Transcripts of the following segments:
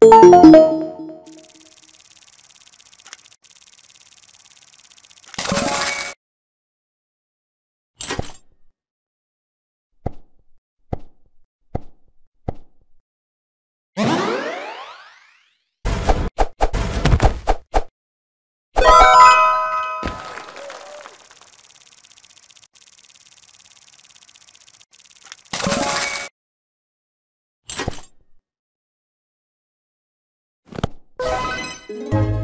Thank you. Bye.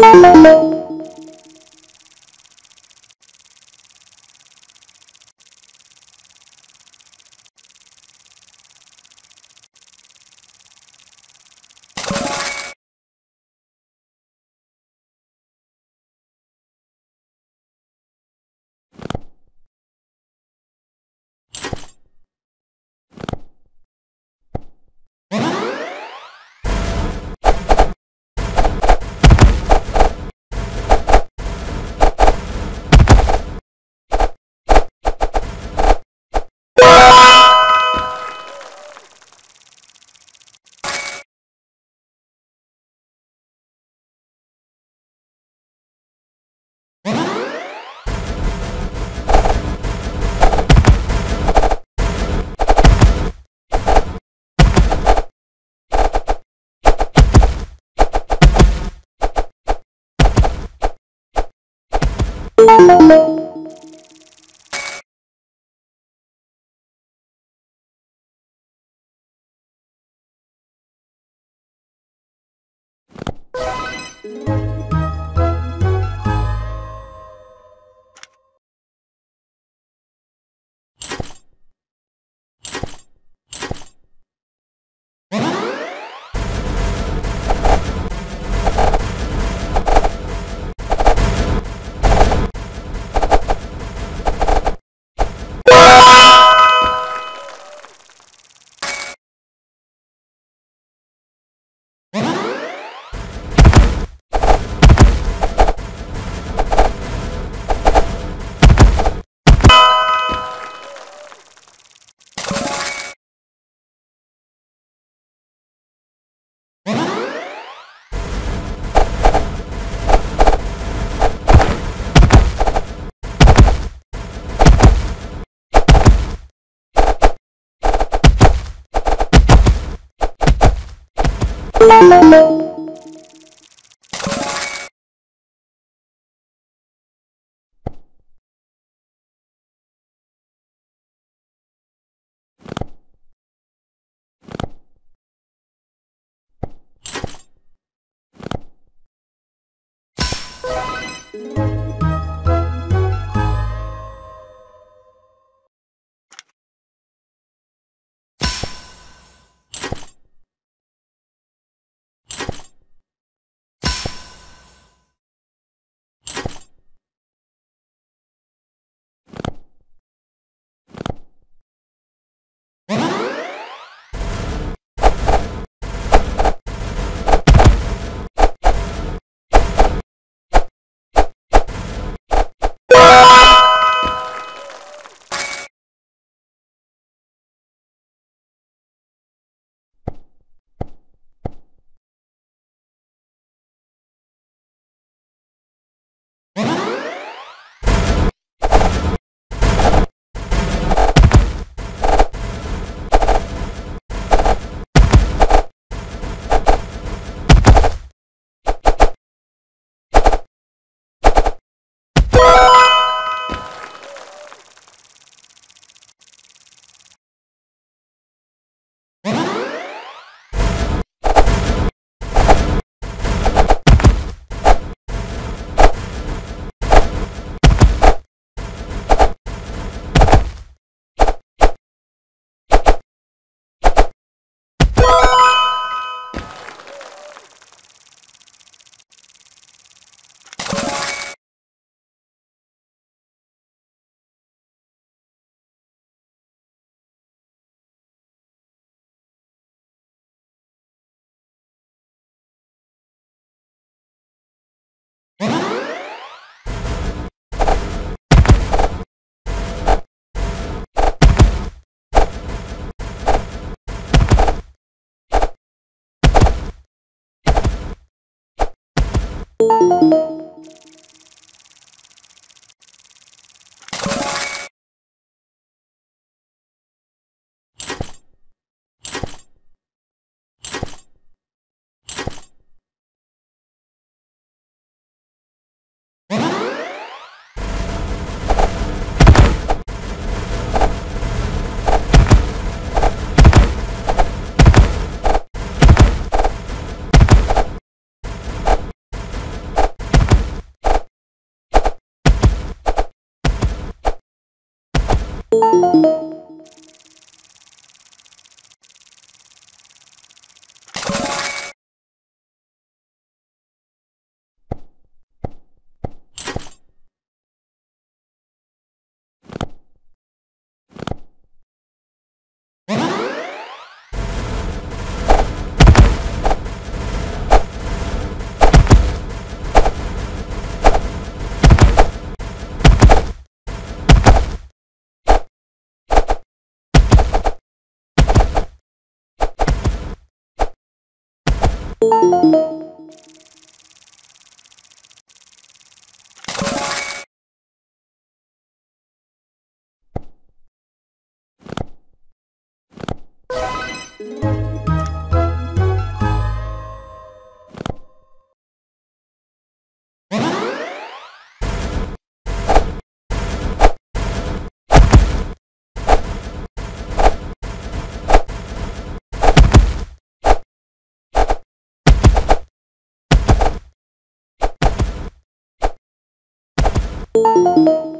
Thank you. You. Música Música you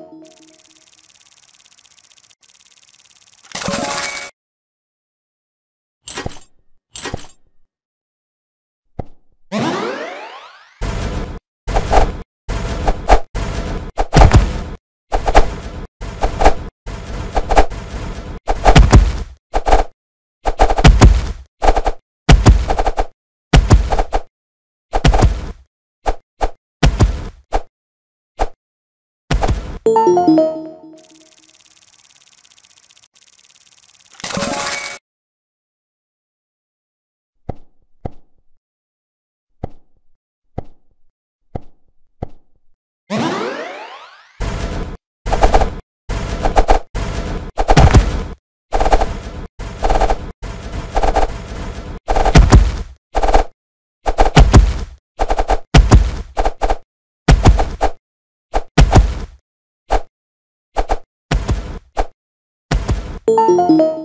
you Música